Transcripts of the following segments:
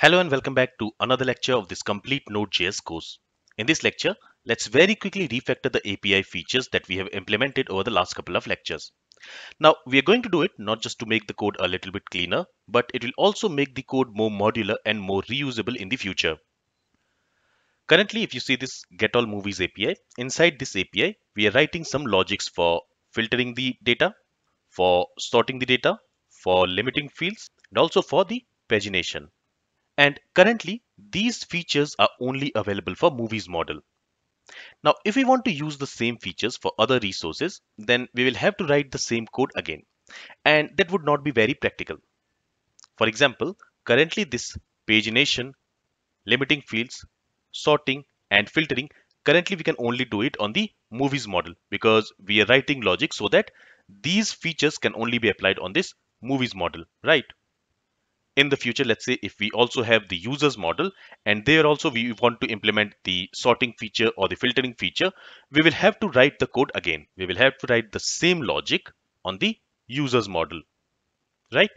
Hello and welcome back to another lecture of this complete Node.js course. In this lecture, let's very quickly refactor the API features that we have implemented over the last couple of lectures. Now, we are going to do it not just to make the code a little bit cleaner, but it will also make the code more modular and more reusable in the future. Currently, if you see this get all movies API, inside this API, we are writing some logics for filtering the data, for sorting the data, for limiting fields, and also for the pagination. And currently, these features are only available for movies model. Now, if we want to use the same features for other resources, then we will have to write the same code again. And that would not be very practical. For example, currently this pagination, limiting fields, sorting, and filtering, currently we can only do it on the movies model because we are writing logic so that these features can only be applied on this movies model, right? In the future, let's say if we also have the users model and there also we want to implement the sorting feature or the filtering feature, we will have to write the code again. We will have to write the same logic on the users model, right?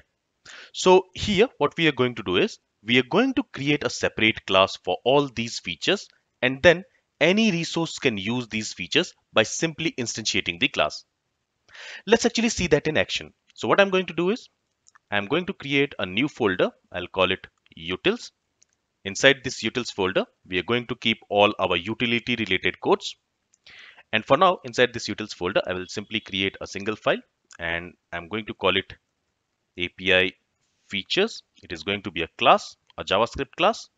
So here what we are going to do is we are going to create a separate class for all these features and then any resource can use these features by simply instantiating the class. Let's actually see that in action. So what I'm going to do is I'm going to create a new folder. I'll call it utils. Inside this utils folder, we are going to keep all our utility related codes. And for now, inside this utils folder, I will simply create a single file and I'm going to call it API features. It is going to be a class, a JavaScript class.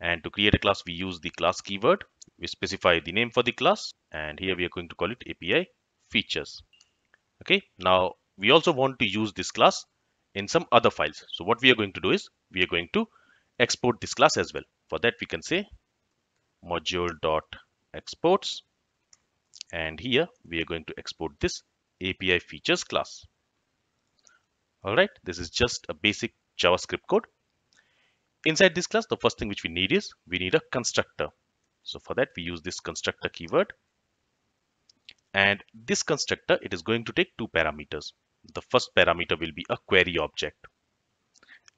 And to create a class, we use the class keyword. We specify the name for the class. And here we are going to call it API features. Okay, now we also want to use this class in some other files. So what we are going to do is we are going to export this class as well. For that we can say module.exports and here we are going to export this API features class. Alright, this is just a basic JavaScript code. Inside this class, the first thing which we need is we need a constructor. So for that we use this constructor keyword and this constructor it is going to take two parameters the first parameter will be a query object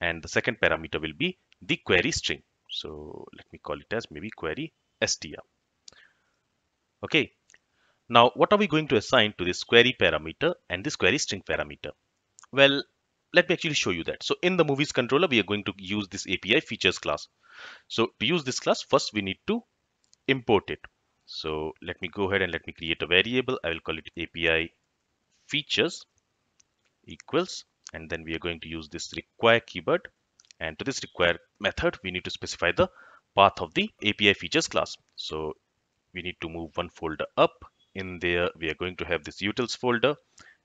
and the second parameter will be the query string. So let me call it as maybe query str okay. Now what are we going to assign to this query parameter and this query string parameter? Well let me actually show you that. So in the movies controller we are going to use this api features class. So to use this class first we need to import it. So let me go ahead and let me create a variable. I will call it API features equals and then we are going to use this require keyword and to this require method we need to specify the path of the API features class. So we need to move one folder up in there we are going to have this utils folder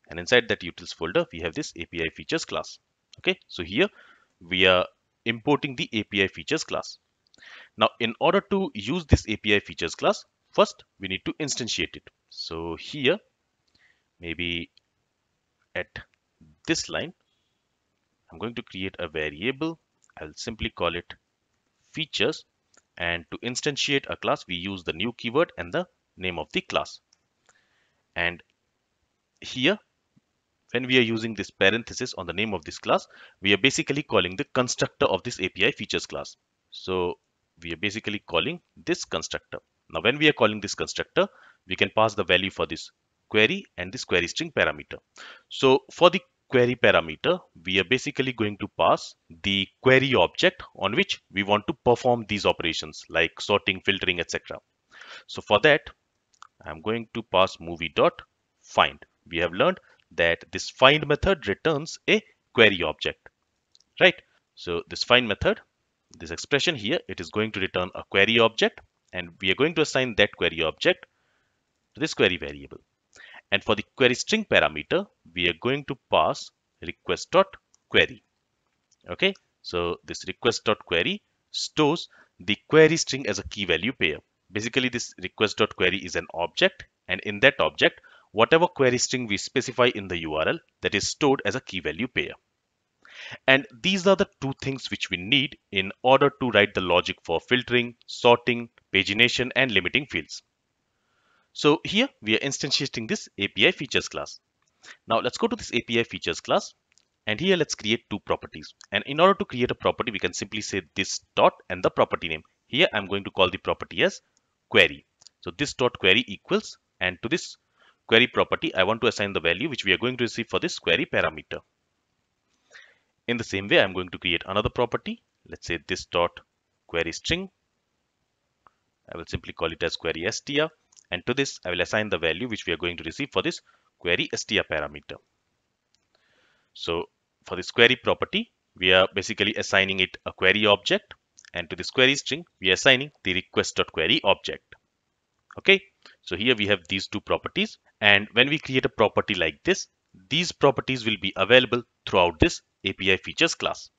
and inside that utils folder we have this API features class. Okay, so here we are importing the API features class. Now in order to use this API features class First, we need to instantiate it. So here, maybe at this line, I'm going to create a variable. I'll simply call it features. And to instantiate a class, we use the new keyword and the name of the class. And here, when we are using this parenthesis on the name of this class, we are basically calling the constructor of this API features class. So we are basically calling this constructor. Now, when we are calling this constructor, we can pass the value for this query and this query string parameter. So for the query parameter, we are basically going to pass the query object on which we want to perform these operations like sorting, filtering, etc. So for that, I'm going to pass movie dot find. We have learned that this find method returns a query object, right? So this find method, this expression here, it is going to return a query object and we are going to assign that query object to this query variable. And for the query string parameter, we are going to pass request.query. Okay, so this request.query stores the query string as a key value pair. Basically, this request.query is an object, and in that object, whatever query string we specify in the URL that is stored as a key value pair. And these are the two things which we need in order to write the logic for filtering, sorting, pagination, and limiting fields. So here we are instantiating this API features class. Now let's go to this API features class And here let's create two properties. And in order to create a property, we can simply say this dot and the property name. Here I'm going to call the property as query. So this dot query equals and to this query property, I want to assign the value which we are going to receive for this query parameter. In the same way, I'm going to create another property. Let's say this dot query string. I will simply call it as query str. And to this, I will assign the value which we are going to receive for this query str parameter. So for this query property, we are basically assigning it a query object. And to this query string we are assigning the request.query object. Okay? So here we have these two properties. And when we create a property like this these properties will be available throughout this API features class.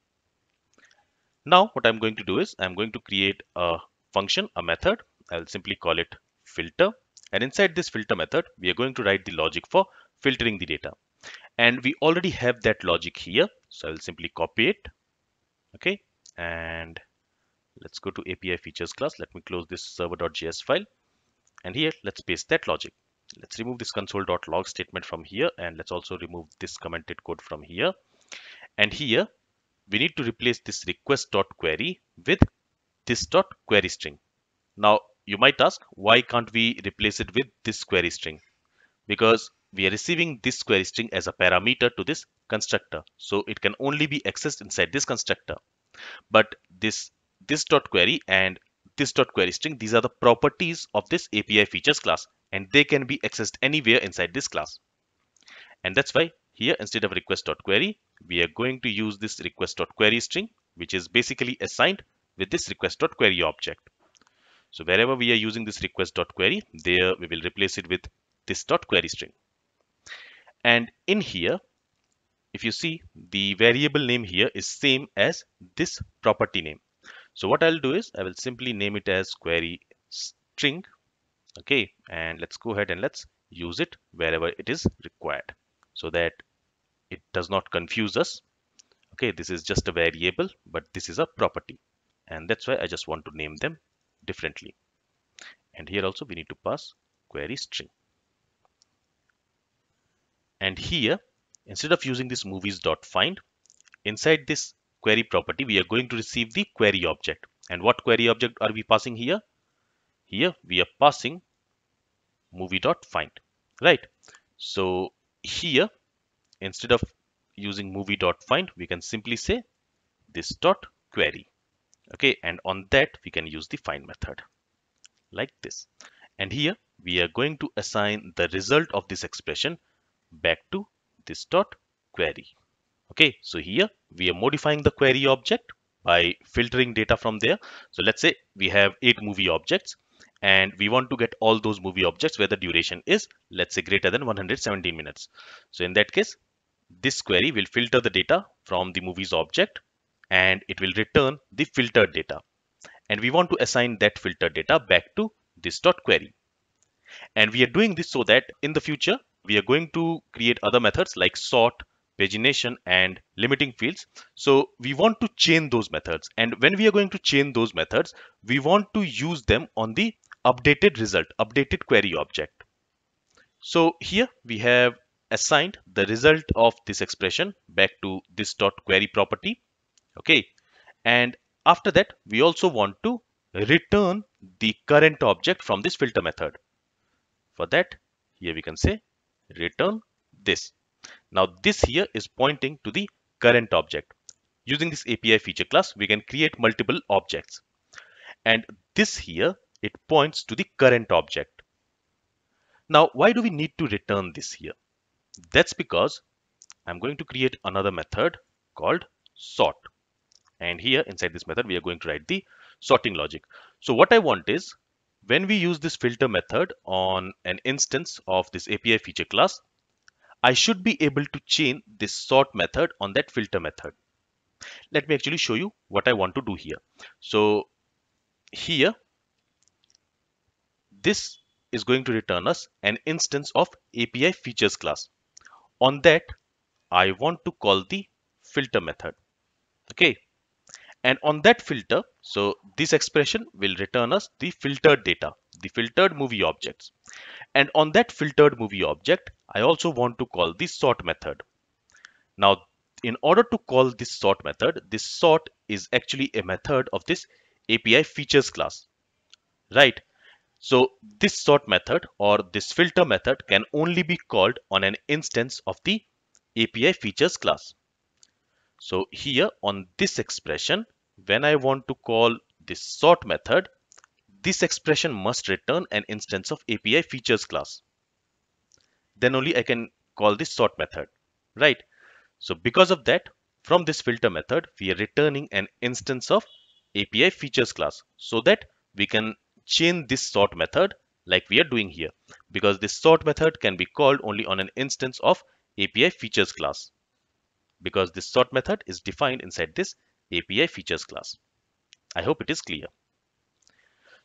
Now what I'm going to do is I'm going to create a function a method. I'll simply call it filter and inside this filter method we are going to write the logic for filtering the data and we already have that logic here so I'll simply copy it okay and Let's go to API features class. Let me close this server.js file. And here, let's paste that logic. Let's remove this console.log statement from here. And let's also remove this commented code from here. And here, we need to replace this request.query with this query string. Now, you might ask, why can't we replace it with this query string? Because we are receiving this query string as a parameter to this constructor. So it can only be accessed inside this constructor. But this this dot query and this dot query string these are the properties of this api features class and they can be accessed anywhere inside this class and that's why here instead of request dot query we are going to use this request dot query string which is basically assigned with this request dot query object so wherever we are using this request dot query there we will replace it with this query string and in here if you see the variable name here is same as this property name so what I'll do is I will simply name it as query string. Okay, and let's go ahead and let's use it wherever it is required so that it does not confuse us. Okay, this is just a variable, but this is a property. And that's why I just want to name them differently. And here also we need to pass query string. And here, instead of using this movies.find, inside this query property, we are going to receive the query object. And what query object are we passing here? Here we are passing movie.find, right? So here, instead of using movie.find, we can simply say this dot query. Okay, and on that we can use the find method like this. And here we are going to assign the result of this expression back to this dot query. Okay, so here we are modifying the query object by filtering data from there. So let's say we have eight movie objects and we want to get all those movie objects where the duration is, let's say greater than 117 minutes. So in that case, this query will filter the data from the movies object and it will return the filtered data. And we want to assign that filtered data back to this dot query. And we are doing this so that in the future, we are going to create other methods like sort, pagination and limiting fields. So we want to chain those methods. And when we are going to chain those methods, we want to use them on the updated result, updated query object. So here we have assigned the result of this expression back to this dot query property. Okay. And after that, we also want to return the current object from this filter method. For that, here we can say return this. Now this here is pointing to the current object. Using this API feature class, we can create multiple objects. And this here, it points to the current object. Now, why do we need to return this here? That's because I'm going to create another method called sort. And here inside this method, we are going to write the sorting logic. So what I want is when we use this filter method on an instance of this API feature class, I should be able to chain this sort method on that filter method. Let me actually show you what I want to do here. So here, this is going to return us an instance of API features class. On that, I want to call the filter method. Okay. And on that filter, so this expression will return us the filtered data, the filtered movie objects. And on that filtered movie object, I also want to call the sort method. Now, in order to call this sort method, this sort is actually a method of this API features class, right? So this sort method or this filter method can only be called on an instance of the API features class. So here on this expression, when I want to call this sort method, this expression must return an instance of API features class. Then only I can call this sort method, right? So because of that, from this filter method, we are returning an instance of API features class so that we can chain this sort method like we are doing here because this sort method can be called only on an instance of API features class because this sort method is defined inside this API features class. I hope it is clear.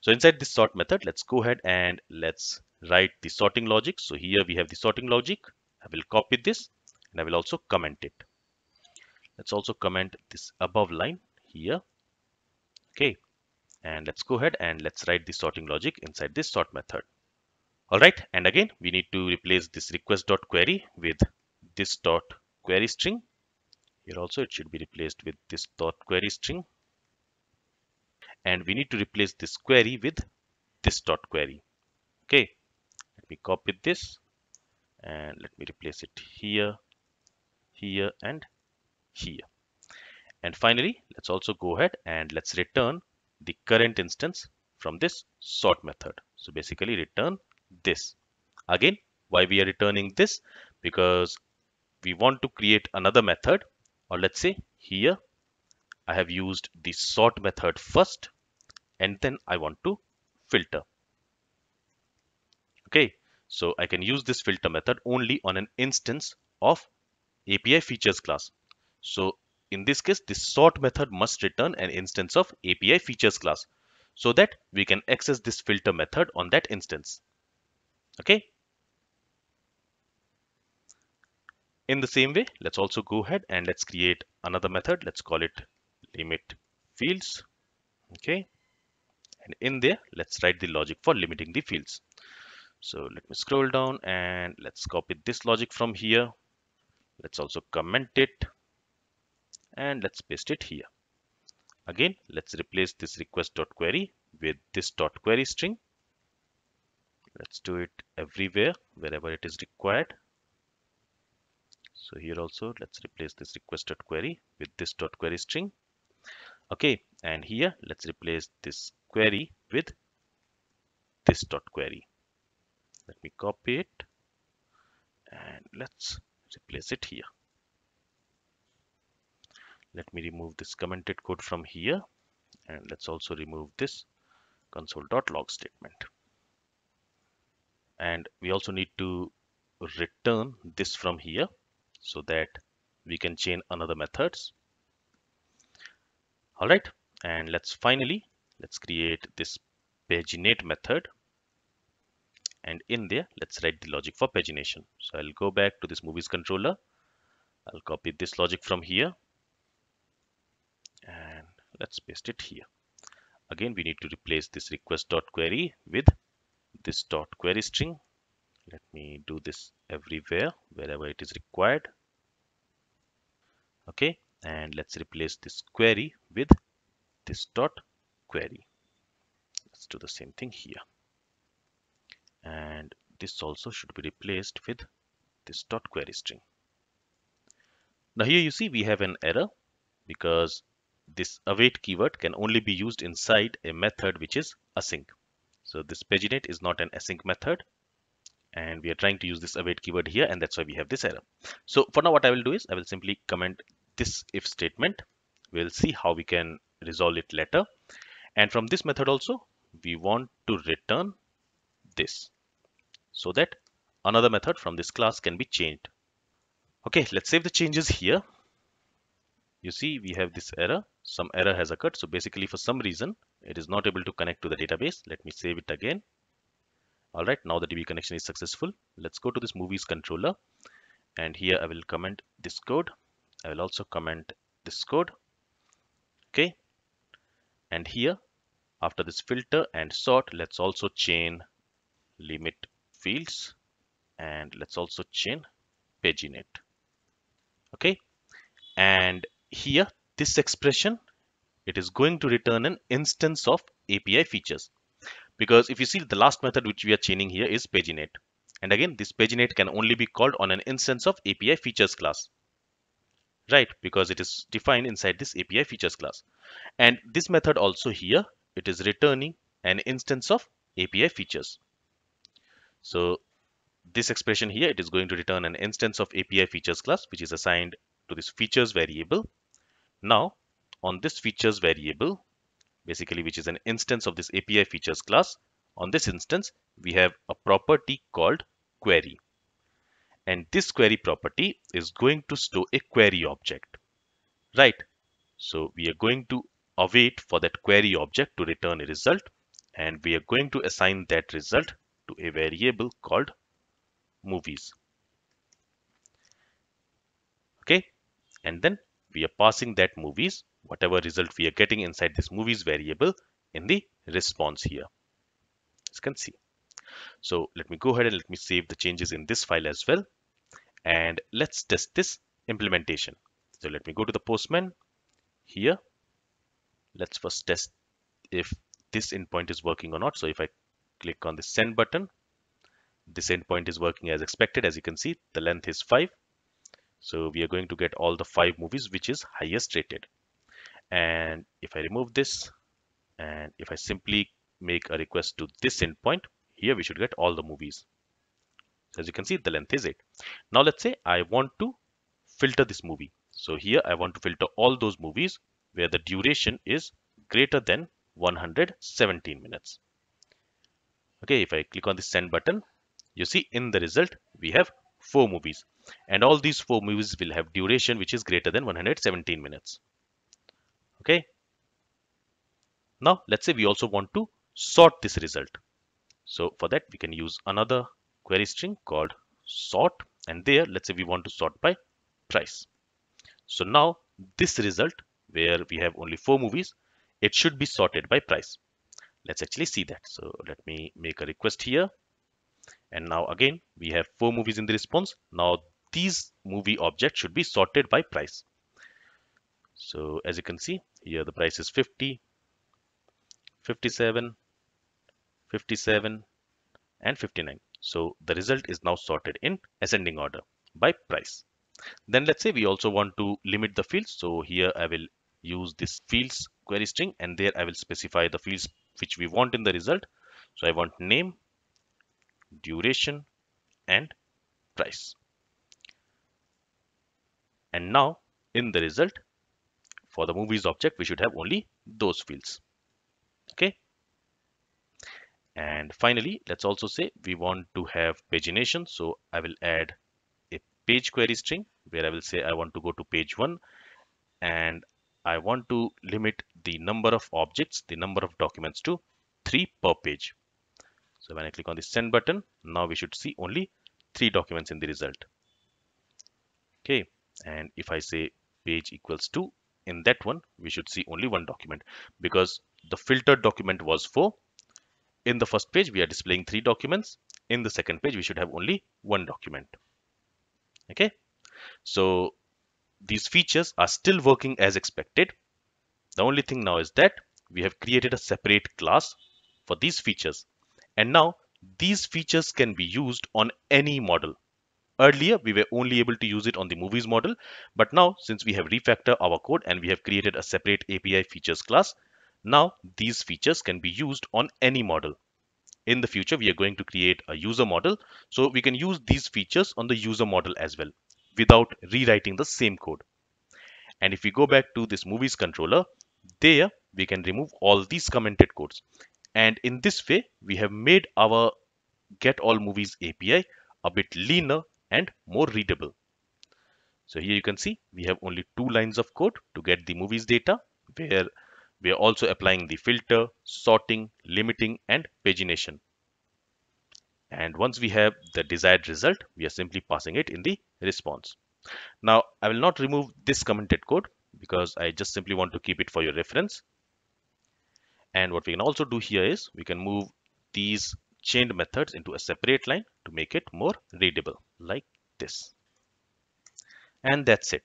So inside this sort method, let's go ahead and let's write the sorting logic. So here we have the sorting logic. I will copy this and I will also comment it. Let's also comment this above line here. Okay. And let's go ahead and let's write the sorting logic inside this sort method. All right. And again, we need to replace this request dot query with this dot query string here also it should be replaced with this dot query string. And we need to replace this query with this dot query. Okay, let me copy this and let me replace it here, here and here. And finally, let's also go ahead and let's return the current instance from this sort method. So basically return this. Again, why we are returning this? Because we want to create another method or let's say here I have used the sort method first and then I want to filter. Okay, so I can use this filter method only on an instance of API features class. So in this case, this sort method must return an instance of API features class so that we can access this filter method on that instance. Okay, In the same way, let's also go ahead and let's create another method. Let's call it limit fields. Okay. And in there, let's write the logic for limiting the fields. So let me scroll down and let's copy this logic from here. Let's also comment it and let's paste it here. Again, let's replace this request.query with this dot query string. Let's do it everywhere wherever it is required. So here also let's replace this requested query with this dot query string. Okay, and here let's replace this query with this dot query. Let me copy it and let's replace it here. Let me remove this commented code from here and let's also remove this console.log statement. And we also need to return this from here so that we can chain another methods. All right, and let's finally, let's create this paginate method. And in there, let's write the logic for pagination. So I'll go back to this movies controller. I'll copy this logic from here. And let's paste it here. Again, we need to replace this request.query with this dot query string let me do this everywhere wherever it is required. Okay and let's replace this query with this dot query. Let's do the same thing here. And this also should be replaced with this dot query string. Now here you see we have an error because this await keyword can only be used inside a method which is async. So this paginate is not an async method and we are trying to use this await keyword here and that's why we have this error. So for now what I will do is I will simply comment this if statement. We'll see how we can resolve it later. And from this method also we want to return this so that another method from this class can be changed. Okay, let's save the changes here. You see we have this error. Some error has occurred. So basically for some reason it is not able to connect to the database. Let me save it again all right now the db connection is successful. Let's go to this movies controller. And here i will comment this code. I will also comment this code. Okay. And here after this filter and sort let's also chain limit fields. And let's also chain paginate. Okay. And here, this expression, it is going to return an instance of API features. Because if you see the last method which we are chaining here is paginate. And again, this paginate can only be called on an instance of API features class. Right, because it is defined inside this API features class. And this method also here, it is returning an instance of API features. So this expression here, it is going to return an instance of API features class, which is assigned to this features variable. Now, on this features variable, basically which is an instance of this API features class, on this instance, we have a property called query. And this query property is going to store a query object, right? So we are going to await for that query object to return a result and we are going to assign that result to a variable called movies. Okay, and then we are passing that movies, whatever result we are getting inside this movies variable in the response here. As you can see. So let me go ahead and let me save the changes in this file as well. And let's test this implementation. So let me go to the Postman here. Let's first test if this endpoint is working or not. So if I click on the send button, this endpoint is working as expected. As you can see, the length is 5. So we are going to get all the five movies which is highest rated. And if I remove this and if I simply make a request to this endpoint, here we should get all the movies. As you can see, the length is 8. Now let's say I want to filter this movie. So here I want to filter all those movies where the duration is greater than 117 minutes. Okay, if I click on the send button, you see in the result we have four movies and all these four movies will have duration which is greater than 117 minutes okay? Now let's say we also want to sort this result. So for that we can use another query string called sort. And there let's say we want to sort by price. So now this result where we have only four movies it should be sorted by price. Let's actually see that. So let me make a request here. And now again we have four movies in the response. Now these movie objects should be sorted by price. So as you can see here the price is 50 57 57 and 59 so the result is now sorted in ascending order by price. Then let's say we also want to limit the fields. So here i will use this fields query string and there i will specify the fields which we want in the result. So i want name duration, and price. And now in the result for the movies object, we should have only those fields. Okay. And finally, let's also say we want to have pagination. So I will add a page query string where I will say I want to go to page one and I want to limit the number of objects, the number of documents to three per page. So when I click on the send button, now we should see only three documents in the result. Okay, and if I say page equals to, in that one, we should see only one document because the filtered document was four. In the first page, we are displaying three documents. In the second page, we should have only one document. Okay, so these features are still working as expected. The only thing now is that we have created a separate class for these features and now these features can be used on any model. Earlier, we were only able to use it on the movies model, but now since we have refactored our code and we have created a separate API features class, now these features can be used on any model. In the future, we are going to create a user model, so we can use these features on the user model as well without rewriting the same code. And if we go back to this movies controller, there we can remove all these commented codes and in this way, we have made our get all movies API a bit leaner and more readable. So here you can see we have only two lines of code to get the movies data where we are also applying the filter, sorting, limiting and pagination. And once we have the desired result, we are simply passing it in the response. Now, I will not remove this commented code because I just simply want to keep it for your reference. And what we can also do here is we can move these chained methods into a separate line to make it more readable like this. And that's it.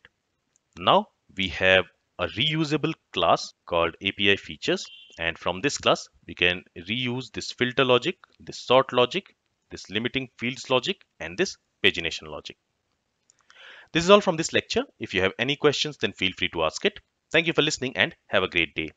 Now we have a reusable class called API features and from this class we can reuse this filter logic, this sort logic, this limiting fields logic and this pagination logic. This is all from this lecture. If you have any questions then feel free to ask it. Thank you for listening and have a great day.